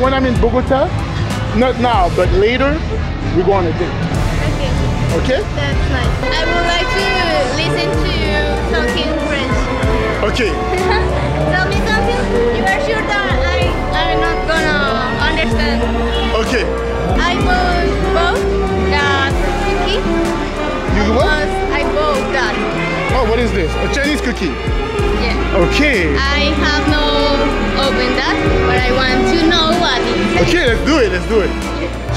When I'm in Bogota, not now, but later, we go on a date. Okay, Okay? that's nice. I would like to listen to you talking French. Okay. Tell me something. You are sure that I am not gonna understand. Okay. I will vote that cookie. You what? I vote that. Oh, what is this? A Chinese cookie. Yeah. Okay. I have no open that, but I want to know what it is. Okay, let's do it. Let's do it.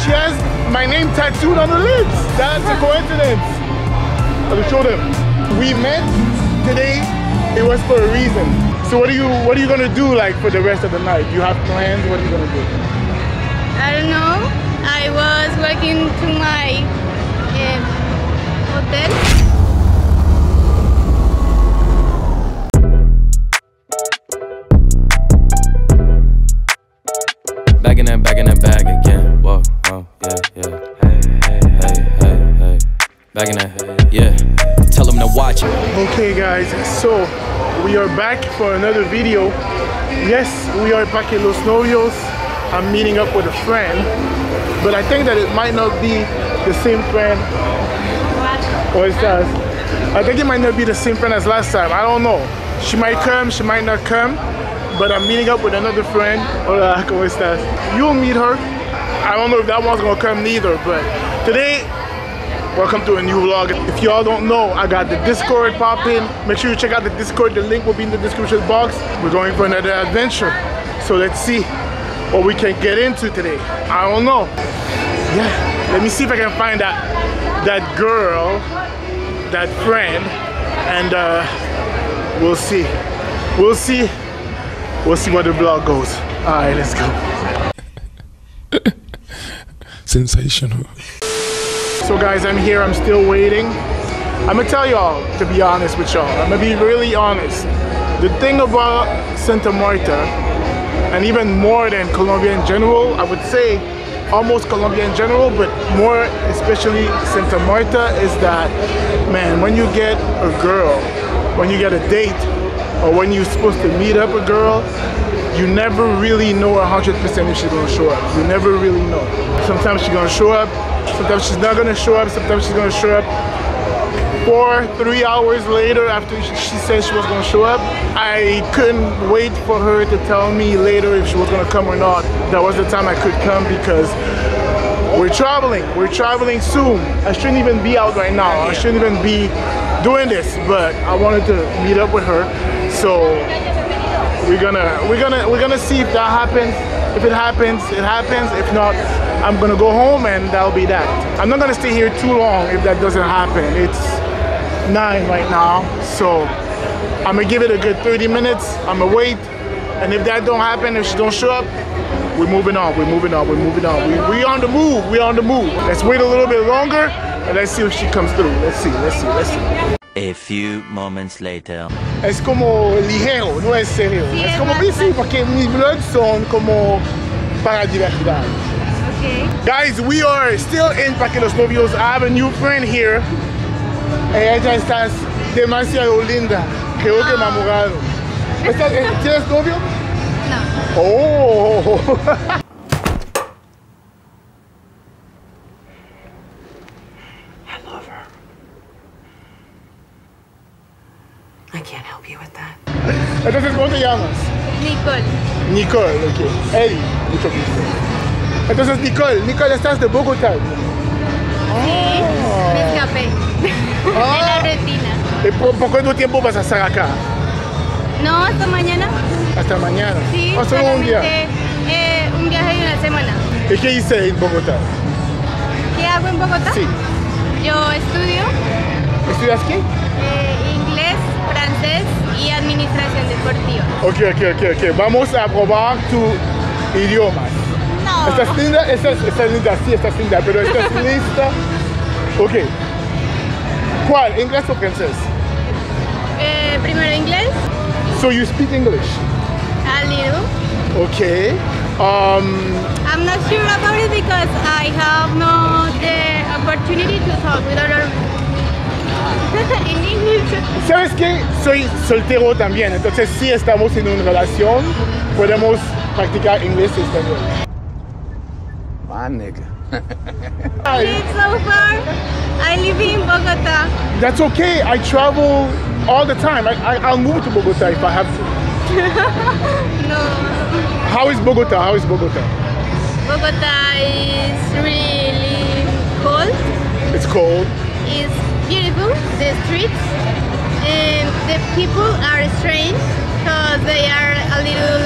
She has my name tattooed on her lips. That's a coincidence. I'll show them. We met today. It was for a reason. So what are you what are you gonna do like for the rest of the night? You have plans? What are you gonna do? I don't know. I was walking to my um, hotel. Back in that, yeah. Tell them to watch. Okay guys, so we are back for another video. Yes, we are back in Los Novios. I'm meeting up with a friend, but I think that it might not be the same friend. What is that? I think it might not be the same friend as last time. I don't know. She might come, she might not come, but I'm meeting up with another friend. Hola, ¿cómo estás? You'll meet her. I don't know if that one's gonna come neither, but today Welcome to a new vlog. If y'all don't know, I got the Discord popping. Make sure you check out the Discord. The link will be in the description box. We're going for another adventure. So let's see what we can get into today. I don't know. Yeah, let me see if I can find that that girl, that friend, and uh, we'll see. We'll see. We'll see where the vlog goes. All right, let's go. Sensational. So guys, I'm here, I'm still waiting. I'm gonna tell y'all, to be honest with y'all, I'm gonna be really honest. The thing about Santa Marta, and even more than Colombia in general, I would say almost Colombia in general, but more especially Santa Marta, is that, man, when you get a girl, when you get a date, or when you're supposed to meet up a girl, you never really know 100% if she's gonna show up. You never really know. Sometimes she's gonna show up, sometimes she's not gonna show up, sometimes she's gonna show up four, three hours later after she said she was gonna show up. I couldn't wait for her to tell me later if she was gonna come or not. That was the time I could come because we're traveling. We're traveling soon. I shouldn't even be out right now. I shouldn't even be doing this, but I wanted to meet up with her. So we're gonna we're gonna we're gonna see if that happens. If it happens, it happens. If not, I'm gonna go home and that'll be that. I'm not gonna stay here too long if that doesn't happen. It's nine right now, so I'm gonna give it a good 30 minutes. I'm gonna wait, and if that don't happen, if she don't show up, we're moving on. We're moving on. We're moving on. We we on the move. We're on the move. Let's wait a little bit longer and let's see if she comes through. Let's see. Let's see. Let's see. A few moments later. Es como ligero, no es serio. Sí, es es como más sí, fácil. porque mis vlogs son como para diversidad. Okay. Guys, we are still in Parque Los Novios. I have a new friend here. Ella está demasiado linda. Creo que enamorado. ¿Estás- eh, ¿Tienes novio? No. Oh. I can't help you with that. Entonces, ¿cómo te llamas? Nicole. Nicole, ok. Eddie, mucho gusto. Entonces, Nicole, Nicole, estás de Bogotá. Sí. Me escapé. De la Ah, rutina. ¿y por, por cuánto tiempo vas a estar acá? No, hasta mañana. Hasta mañana. Sí. ¿O solo un día? eh, un viaje de una semana. ¿Y qué hice en Bogotá? ¿Qué hago en Bogotá? Sí. Yo estudio ¿Estudias qué? eh, inglés, francés y administración deportiva. Ok, ok, ok, ok. Vamos a probar tu idioma. ¿Estás linda? Estás, estás linda, sí, estás linda, pero ¿estás lista? Ok. ¿Cuál? ¿Inglés o francés? Eh, primero inglés, So you speak English? a little. Okay. Um, I'm not sure about it because I have no the opportunity to talk with other in English. ¿Sabes qué? Soy soltero también, entonces si estamos en una relación, podemos practicar inglés y español. My nigga. It's so far. I live in Bogota. That's okay. I travel all the time. I, I, I'll move to Bogota if I have to. No. How is Bogota? How is Bogota? Bogota is really cold. It's cold. It's beautiful. The streets and the people are strange because they are a little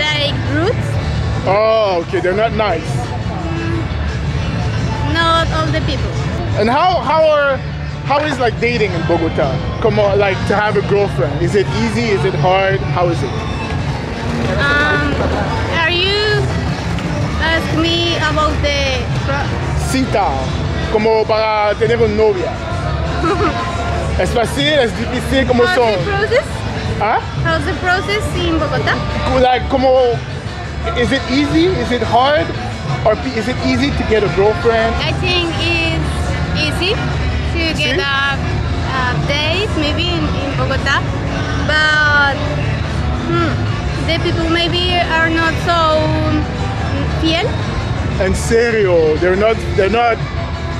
like rude. Oh, okay. They're not nice. Not all the people. And how how are how is like dating in Bogota? Come on, like to have a girlfriend. Is it easy? Is it hard? How is it? Um, are you ask me about the Cita, como para tener una novia. ¿Es fácil? ¿Es difícil? ¿Cómo how's son? the process? ¿Ah? How's the process in Bogota? Like, como, is it easy? Is it hard? Or is it easy to get a girlfriend? I think it's easy to get a, a date maybe in, in Bogota, but hmm, the people maybe are not so fiel. En serio, they're not, they're not,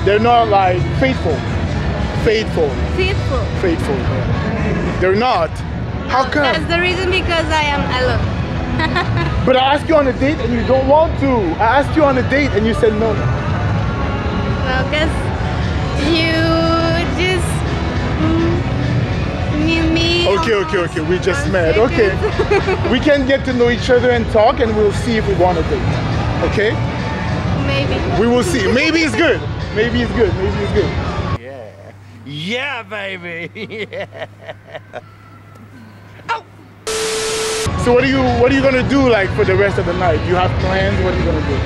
they're not like faithful. Faithful, Faithful. faithful. They're not. How come? That's the reason because I am alone. But I asked you on a date and you don't want to. I asked you on a date and you said no. No, because you just mm, meet me. Okay, okay, okay. We just met. second. Okay. we can get to know each other and talk and we'll see if we want a date. Okay? Maybe. We will see. Maybe it's good. Maybe it's good. Maybe it's good. Yeah, Yeah, baby. So what are you what are you gonna do like for the rest of the night? You have plans? What are you gonna do?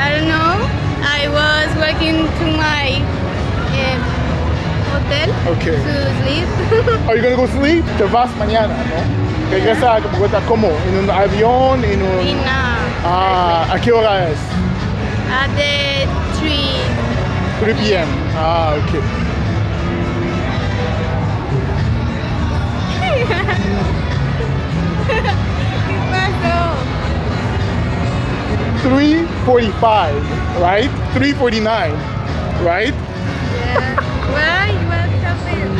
I don't know. I was walking to my eh, hotel Okay. to sleep. Are you gonna go sleep? Te vas mañana, ¿no? Regresa a Bogotá ¿cómo? ¿En un avión? ¿En un... in uh, Ah, ¿a qué hora es? at the tree. 3 p.m. Ah, okay. Three forty-five, right? Three forty-nine, right? Yeah. Why? What happened?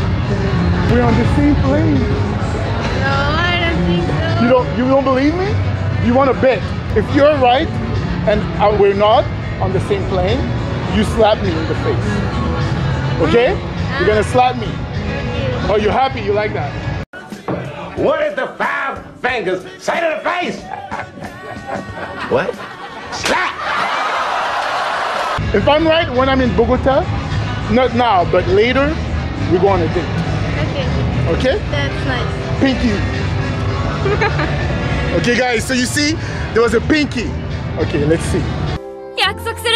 We're on the same plane. No, I don't think so. You don't you don't believe me? You want to bet? If you're right and uh, we're not on the same plane, you slap me in the face. Okay? You're gonna slap me. Oh, you're happy? You like that? What is the five fingers say to the face? What? Slap! If I'm right, when I'm in Bogota, not now, but later, we go on a date. Okay, Okay? that's nice. Pinky. okay, guys, so you see, there was a pinky. Okay, let's see. 約束する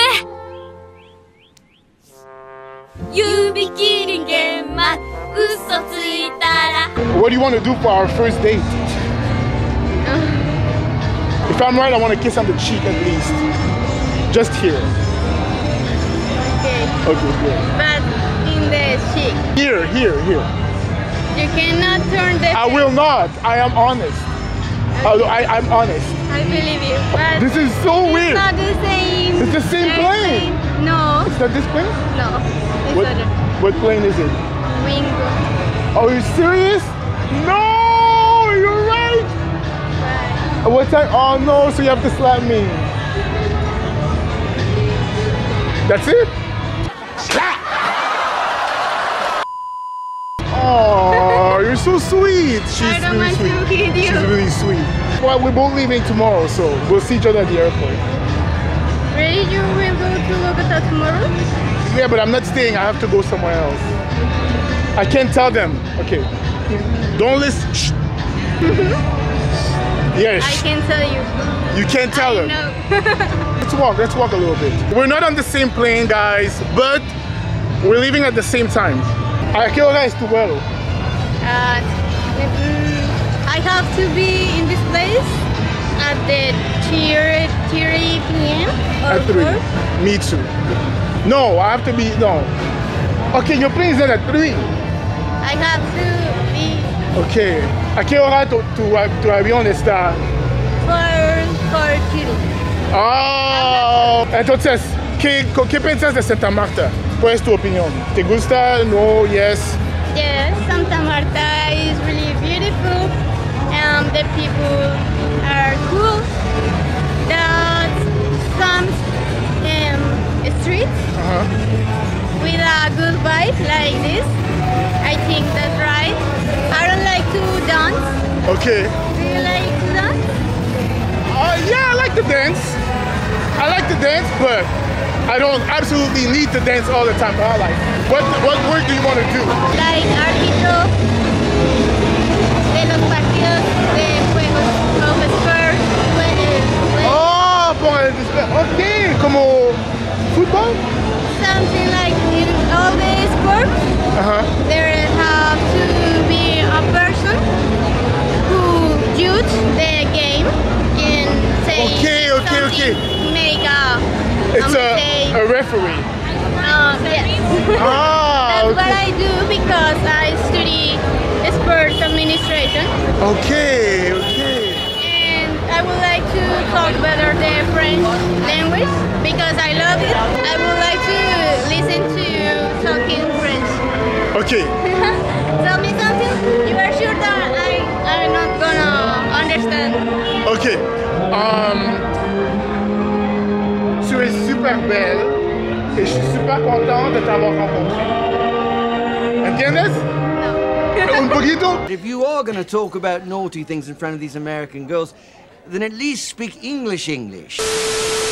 指切り玄満嘘ついたら What do you want to do for our first date? If I'm right, I want to kiss on the cheek at least. Just here. Okay, Okay, good. but in the cheek. Here, here, here. You cannot turn the. I will not. I am honest. I, I, I'm honest. I believe you, but This is so it's weird. It's not the same. It's the same plane. No, Is that this plane? no, it's What, other. what plane is it? Wingo. Are you serious? No, you're right. Right. What time? Oh no, so you have to slap me. That's it? Slap! Oh, you're so sweet. She's I don't really sweet. to hit you. She's really sweet. Well, we're both leaving tomorrow, so we'll see each other at the airport. Really, you will go to Bogota tomorrow? Yeah, but I'm not staying. I have to go somewhere else. I can't tell them. Okay. Don't listen. Shh. Mm-hmm. yes. I can tell you. You can't tell I them. know. Let's walk. Let's walk a little bit. We're not on the same plane, guys, but we're leaving at the same time. ¿A qué hora es tu vuelo? Uh, I have to be in this place at the 3, 3 p.m. At three. 4. Me too. No, I have to be no. Okay, your plane is at three. I have to be Okay. ¿A qué hora tu, tu, tu avión está? 4, 4 Oh, Entonces, ¿qué, ¿qué piensas de Santa Marta? ¿Cuál es tu opinión? ¿Te gusta? No, yes. Yes, Santa Marta is really beautiful. and the people are cool. That some um, streets Uh-huh. with a good vibe like this. I think that's right. I don't like to dance. Okay. Do you like to dance? Uh, yeah, I like to dance. I like to dance, but I don't absolutely need to dance all the time. But I like. What what work do you want to do? Like árbitro de los partidos de juegos of Spurs. Oh, okay, como fútbol. Something like in all the sports. Uh-huh. there have to be a person judge the game and say Okay, okay, okay. make a It's um, a, a referee. uh, yes. Ah, That's what okay. I do because I study sports administration Okay, okay. and I would like to talk better the French language because I love it. I would like to listen to you talking French. Okay. Tell me something. You are sure that I I'm not gonna understand. Ok. Um, tu es super belle et je suis super content de t'avoir rencontré. ¿Entiendes? Un poquito? If you are going to talk about naughty things in front of these American girls, then at least speak English English.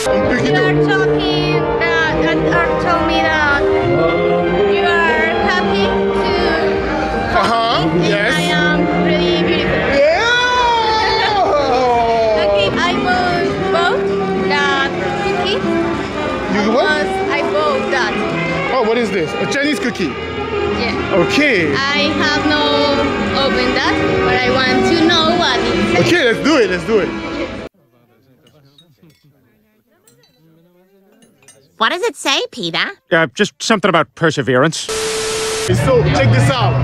Un You are talking that and are told me that you are happy to Uh-huh, and yes. What is this? A Chinese cookie. Yeah. Okay. I have no open that, but I want to know what it says. Okay, let's do it. Let's do it. What does it say, Peter? Uh, just something about perseverance. So check this out.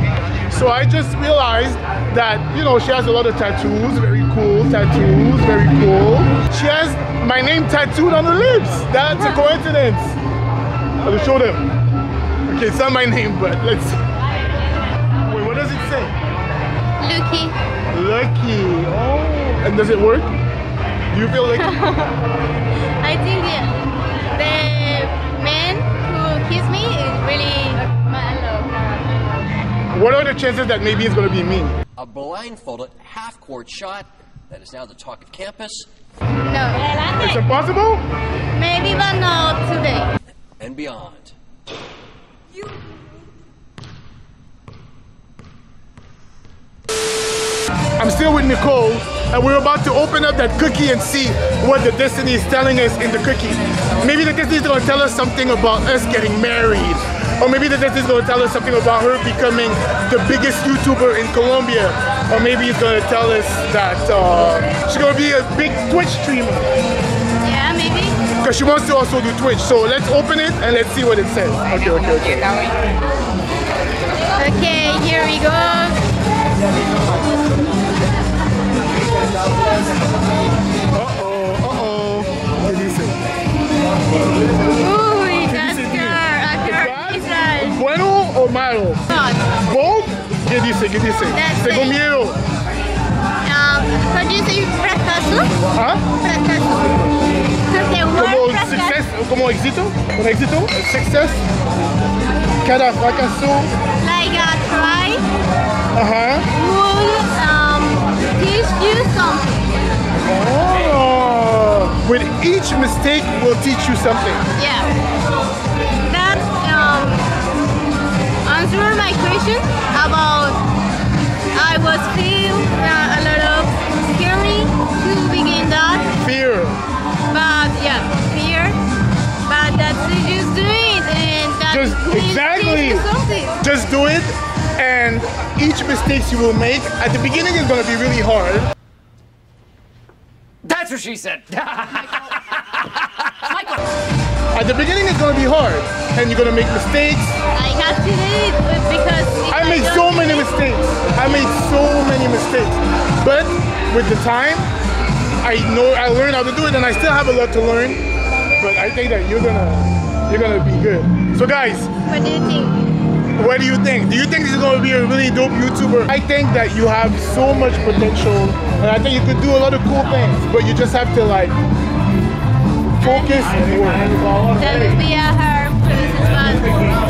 So I just realized that you know she has a lot of tattoos, very cool tattoos, very cool. She has my name tattooed on her lips. That's a coincidence. I'll show them. Okay, it's not my name, but let's see. Wait, what does it say? Lucky. Lucky. Oh, and does it work? Do you feel lucky? I think yeah, the man who kissed me is really malo. what are the chances that maybe it's gonna be me? A blindfolded half-court shot that is now the talk of campus No. It's impossible? Maybe, but not today. and beyond. I'm still with Nicole, and we're about to open up that cookie and see what the destiny is telling us in the cookie. Maybe the destiny is going to tell us something about us getting married, or maybe the destiny is going to tell us something about her becoming the biggest YouTuber in Colombia, or maybe it's going to tell us that uh, she's going to be a big Twitch streamer Yeah, maybe. Because she wants to also do Twitch. So let's open it and let's see what it says. Okay, okay, okay. Okay, here we go. Uh-oh, uh-oh. ¿Qué dice? Uy, Oscar, Oscar, Israel. ¿Bueno o malo? ¿Both? ¿Qué dice? ¿Qué dice? Tengo miedo. Um, do you say fracaso? ¿Ah? Fracaso. Como success, como éxito, un éxito, success. Cada fracaso, Like a try ajá. would um, teach you something. Oh, with each mistake will teach you something. Yeah. That um, answer my question about I was feel uh, a lot of scary to begin that, Fear. But yeah, fear. But that's just do it and that Just exactly. something. Just do it, and each mistake you will make at the beginning is gonna be really hard. That's what she said. At the beginning it's gonna be hard, and you're gonna make mistakes. I have to do it because if I made don't so many mistakes. I made so many mistakes. But with the time, I know I learned how to do it, and I still have a lot to learn. but I think that you're gonna you're gonna be good. So guys, What do you think? what do you think? Do you think this is gonna be a really dope YouTuber? I think that you have so much potential, and I think you could do a lot of cool things, but you just have to like focus and work. That will be a hard process,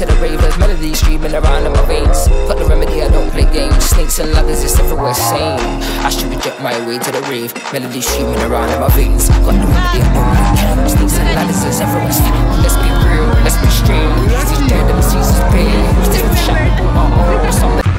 to the ravers. Melody streaming around in my veins. Got the remedy, I don't play games. Snakes and ladders, it's everywhere same. I should reject my way to the rave. Melody streaming around in my veins. Got the remedy, I don't play games. Snakes and ladders, it's everywhere same. Let's be real, let's be straight. These dead MCs is pain. Still shot. Oh, oh, somebody.